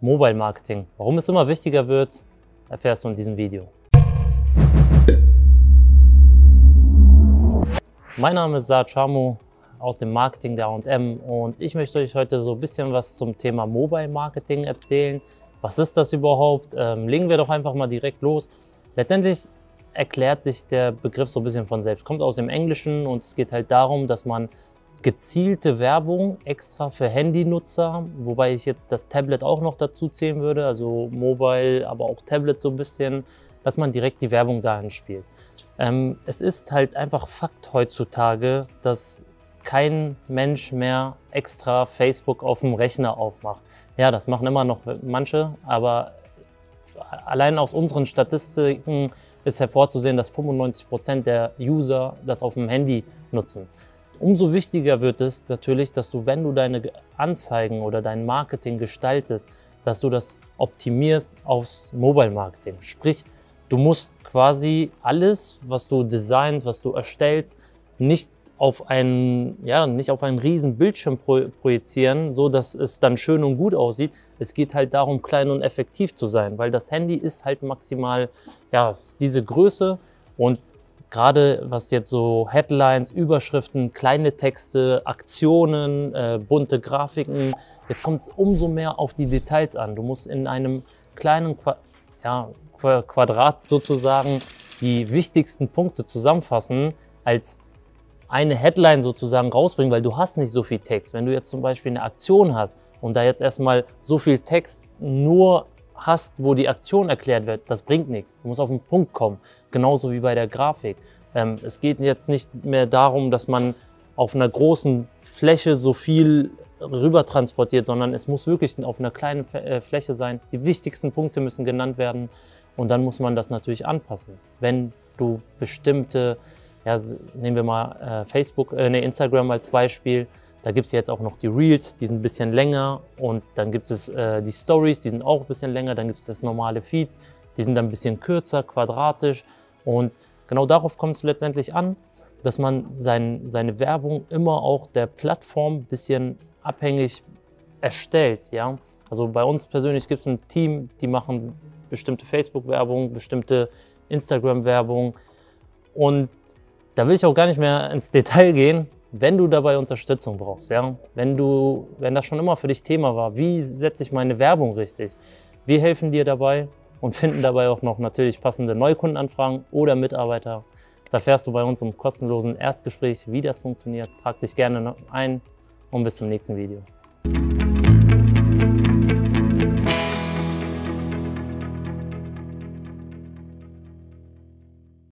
Mobile Marketing. Warum es immer wichtiger wird, erfährst du in diesem Video. Mein Name ist Saad Chamu aus dem Marketing der A&M und ich möchte euch heute so ein bisschen was zum Thema Mobile Marketing erzählen. Was ist das überhaupt? Ähm, legen wir doch einfach mal direkt los. Letztendlich erklärt sich der Begriff so ein bisschen von selbst. Kommt aus dem Englischen und es geht halt darum, dass man gezielte Werbung extra für Handynutzer, wobei ich jetzt das Tablet auch noch dazu zählen würde, also Mobile, aber auch Tablet so ein bisschen, dass man direkt die Werbung dahin spielt. Ähm, es ist halt einfach Fakt heutzutage, dass kein Mensch mehr extra Facebook auf dem Rechner aufmacht. Ja, das machen immer noch manche, aber allein aus unseren Statistiken ist hervorzusehen, dass 95 Prozent der User das auf dem Handy nutzen. Umso wichtiger wird es natürlich, dass du, wenn du deine Anzeigen oder dein Marketing gestaltest, dass du das optimierst aufs Mobile Marketing. Sprich, du musst quasi alles, was du designst, was du erstellst, nicht auf einen, ja, nicht auf einen riesen Bildschirm projizieren, so dass es dann schön und gut aussieht. Es geht halt darum, klein und effektiv zu sein, weil das Handy ist halt maximal, ja, diese Größe und gerade was jetzt so Headlines, Überschriften, kleine Texte, Aktionen, äh, bunte Grafiken, jetzt kommt es umso mehr auf die Details an. Du musst in einem kleinen Qua ja, Quadrat sozusagen die wichtigsten Punkte zusammenfassen als eine Headline sozusagen rausbringen, weil du hast nicht so viel Text. Wenn du jetzt zum Beispiel eine Aktion hast und da jetzt erstmal so viel Text nur hast, wo die Aktion erklärt wird, das bringt nichts. Du musst auf den Punkt kommen. Genauso wie bei der Grafik. Ähm, es geht jetzt nicht mehr darum, dass man auf einer großen Fläche so viel rüber transportiert, sondern es muss wirklich auf einer kleinen äh, Fläche sein. Die wichtigsten Punkte müssen genannt werden und dann muss man das natürlich anpassen. Wenn du bestimmte, ja, nehmen wir mal äh, Facebook, äh, nee, Instagram als Beispiel, da gibt es jetzt auch noch die Reels, die sind ein bisschen länger und dann gibt es äh, die Stories, die sind auch ein bisschen länger, dann gibt es das normale Feed, die sind dann ein bisschen kürzer, quadratisch und genau darauf kommt es letztendlich an, dass man sein, seine Werbung immer auch der Plattform ein bisschen abhängig erstellt. Ja? Also bei uns persönlich gibt es ein Team, die machen bestimmte Facebook-Werbung, bestimmte Instagram-Werbung und da will ich auch gar nicht mehr ins Detail gehen, wenn du dabei Unterstützung brauchst, ja, wenn du, wenn das schon immer für dich Thema war, wie setze ich meine Werbung richtig? Wir helfen dir dabei und finden dabei auch noch natürlich passende Neukundenanfragen oder Mitarbeiter. Das erfährst du bei uns im kostenlosen Erstgespräch, wie das funktioniert. Trag dich gerne ein und bis zum nächsten Video.